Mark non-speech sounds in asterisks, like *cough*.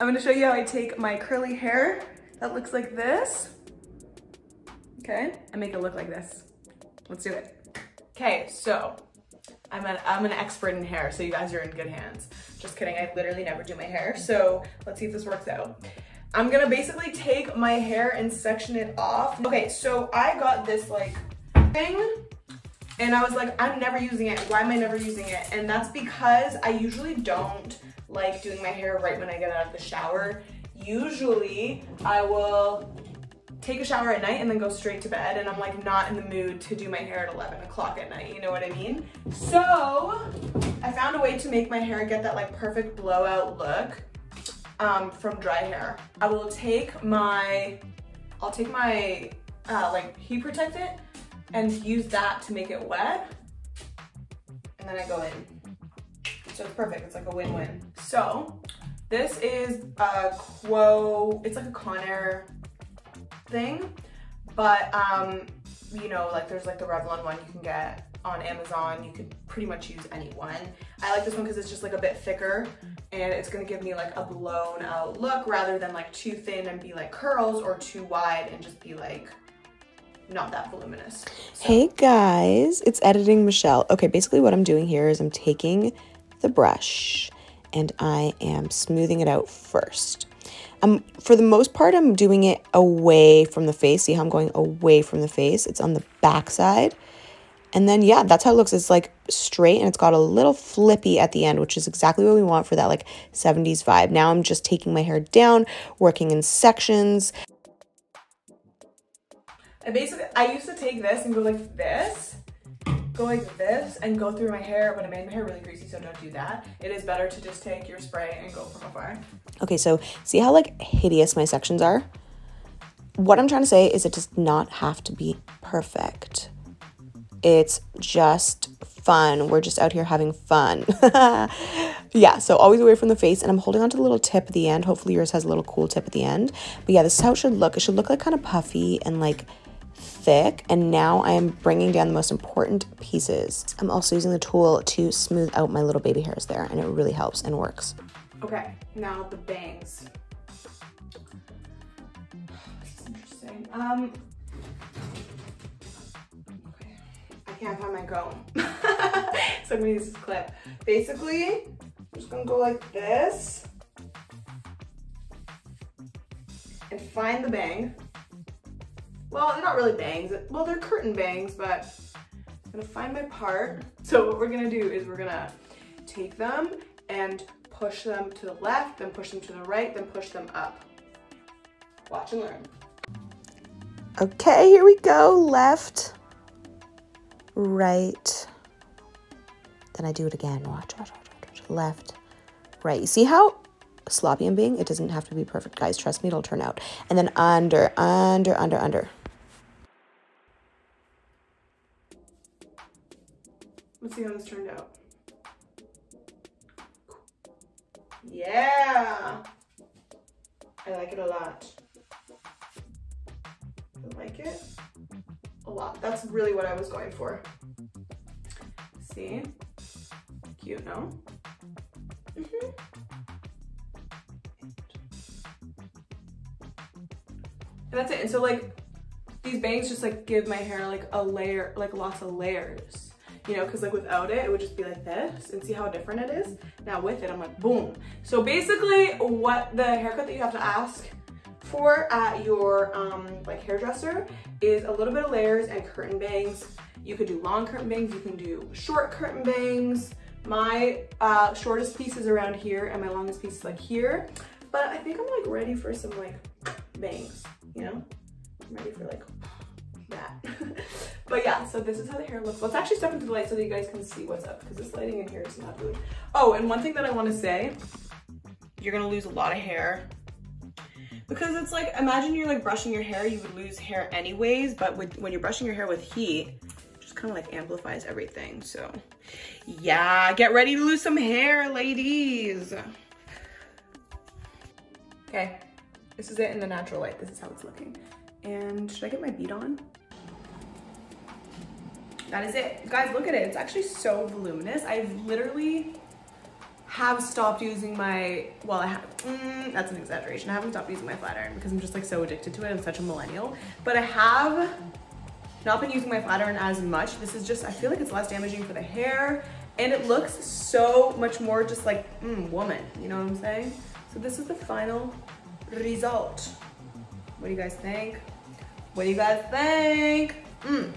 I'm gonna show you how I take my curly hair that looks like this. Okay, and make it look like this. Let's do it. Okay, so I'm an, I'm an expert in hair, so you guys are in good hands. Just kidding, I literally never do my hair, so let's see if this works out. I'm gonna basically take my hair and section it off. Okay, so I got this like thing and I was like, I'm never using it. Why am I never using it? And that's because I usually don't like doing my hair right when I get out of the shower. Usually I will take a shower at night and then go straight to bed and I'm like not in the mood to do my hair at 11 o'clock at night, you know what I mean? So I found a way to make my hair get that like perfect blowout look um, from dry hair. I will take my, I'll take my uh, like heat protectant and use that to make it wet. And then I go in. So it's perfect, it's like a win-win. So this is a Quo, it's like a Conair thing, but um, you know, like there's like the Revlon one you can get on Amazon. You could pretty much use any one. I like this one because it's just like a bit thicker and it's gonna give me like a blown out look rather than like too thin and be like curls or too wide and just be like not that voluminous. So. Hey guys, it's editing Michelle. Okay, basically what I'm doing here is I'm taking the brush and I am smoothing it out first. Um, for the most part, I'm doing it away from the face. See how I'm going away from the face? It's on the back side. And then, yeah, that's how it looks. It's like straight and it's got a little flippy at the end, which is exactly what we want for that like 70s vibe. Now I'm just taking my hair down, working in sections. I basically, I used to take this and go like this, go like this and go through my hair, but it made my hair really greasy, so don't do that. It is better to just take your spray and go from afar. Okay, so see how like hideous my sections are? What I'm trying to say is it does not have to be perfect. It's just fun. We're just out here having fun. *laughs* yeah, so always away from the face. And I'm holding on to the little tip at the end. Hopefully yours has a little cool tip at the end. But yeah, this is how it should look. It should look like kind of puffy and like thick and now I am bringing down the most important pieces. I'm also using the tool to smooth out my little baby hairs there and it really helps and works. Okay, now the bangs. This is interesting. Um, okay, I can't find my comb. *laughs* so I'm gonna use this clip. Basically, I'm just gonna go like this and find the bang. Well, they're not really bangs. Well, they're curtain bangs, but I'm gonna find my part. So what we're gonna do is we're gonna take them and push them to the left, then push them to the right, then push them up. Watch and learn. Okay, here we go. Left, right. Then I do it again. Watch, watch, watch, watch. Left, right. You see how sloppy I'm being? It doesn't have to be perfect, guys. Trust me, it'll turn out. And then under, under, under, under. Let's see how this turned out. Yeah. I like it a lot. I like it a lot. That's really what I was going for. See? Cute, no? Mm -hmm. And that's it. And so like, these bangs just like give my hair like a layer, like lots of layers you know, because like without it, it would just be like this and see how different it is. Now with it, I'm like, boom. So basically what the haircut that you have to ask for at your um, like hairdresser is a little bit of layers and curtain bangs. You could do long curtain bangs, you can do short curtain bangs. My uh, shortest piece is around here and my longest piece is like here. But I think I'm like ready for some like bangs, you know? I'm ready for like. But yeah, so this is how the hair looks. Let's actually step into the light so that you guys can see what's up because this lighting in here is not good. Oh, and one thing that I want to say, you're to lose a lot of hair because it's like, imagine you're like brushing your hair, you would lose hair anyways, but with, when you're brushing your hair with heat, just kind of like amplifies everything. So yeah, get ready to lose some hair, ladies. Okay, this is it in the natural light. This is how it's looking. And should I get my bead on? That is it. Guys, look at it. It's actually so voluminous. I've literally have stopped using my, well, I have, mm, that's an exaggeration. I haven't stopped using my flat iron because I'm just like so addicted to it. I'm such a millennial. But I have not been using my flat iron as much. This is just, I feel like it's less damaging for the hair and it looks so much more just like, mm, woman, you know what I'm saying? So this is the final result. What do you guys think? What do you guys think? Mm.